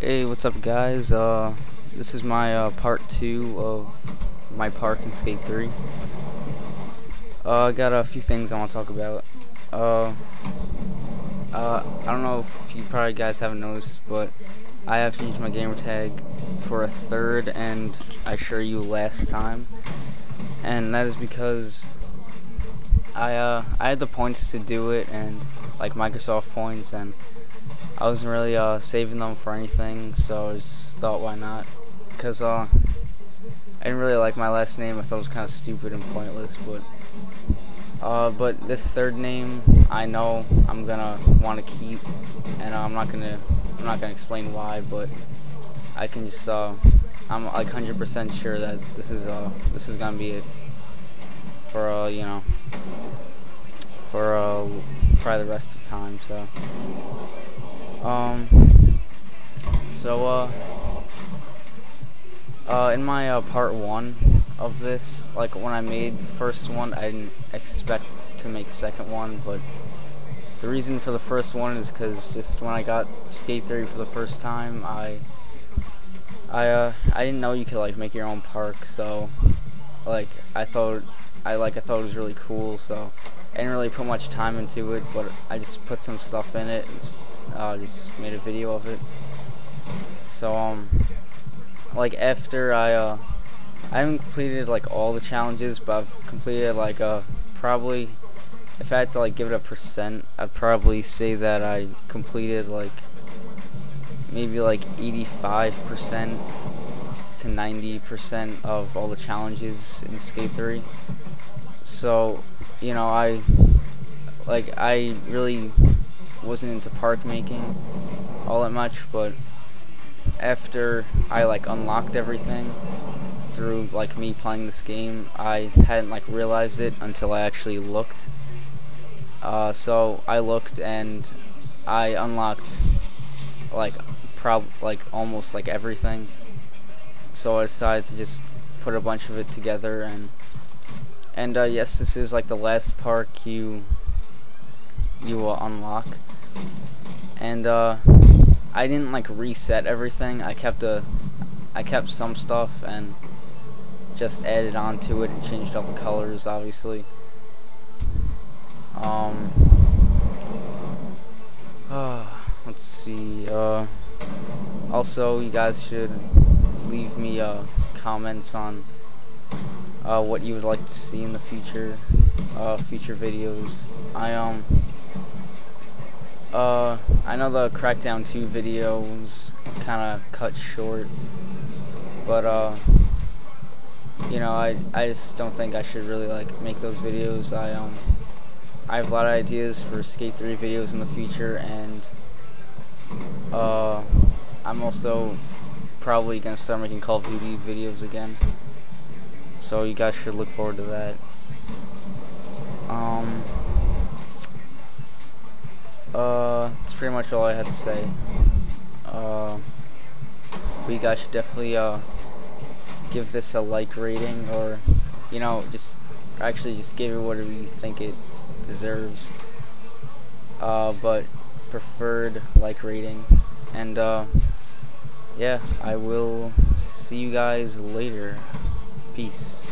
Hey, what's up guys? Uh, this is my uh, part 2 of my park in Skate 3. Uh, I got a few things I want to talk about. Uh, uh, I don't know if you probably guys haven't noticed, but I have changed my gamer tag for a third and I assure you last time. And that is because I, uh, I had the points to do it and like Microsoft points and I wasn't really uh, saving them for anything, so I just thought why not. Because uh, I didn't really like my last name. I thought it was kind of stupid and pointless, but uh, but this third name I know I'm gonna want to keep, and uh, I'm not gonna I'm not gonna explain why, but I can just uh, I'm like 100% sure that this is uh this is gonna be it for you know for probably the rest of time. So. Um, so, uh, uh, in my, uh, part one of this, like, when I made the first one, I didn't expect to make second one, but the reason for the first one is because just when I got Skate 3 for the first time, I, I, uh, I didn't know you could, like, make your own park, so, like, I thought, I, like, I thought it was really cool, so I didn't really put much time into it, but I just put some stuff in it, uh, just made a video of it. So, um, like after I, uh, I haven't completed like all the challenges, but I've completed like, uh, probably, if I had to like give it a percent, I'd probably say that I completed like, maybe like 85% to 90% of all the challenges in Skate 3. So, you know, I, like, I really wasn't into park making all that much, but after I like unlocked everything through like me playing this game, I hadn't like realized it until I actually looked. Uh, so I looked and I unlocked like prob like almost like everything. So I decided to just put a bunch of it together and and uh, yes, this is like the last park you you will unlock and uh, I didn't like reset everything. I kept a, I kept some stuff and just added on to it and changed all the colors, obviously. Um. Uh, let's see. Uh. Also, you guys should leave me uh comments on uh what you would like to see in the future, uh future videos. I um. Uh, I know the Crackdown 2 video was kind of cut short, but, uh, you know, I, I just don't think I should really, like, make those videos. I, um, I have a lot of ideas for Skate 3 videos in the future, and, uh, I'm also probably to start making Call of Duty videos again, so you guys should look forward to that. Um, uh, that's pretty much all I had to say. Uh, we guys should definitely, uh, give this a like rating, or, you know, just, actually just give it whatever you think it deserves. Uh, but, preferred like rating. And, uh, yeah, I will see you guys later. Peace.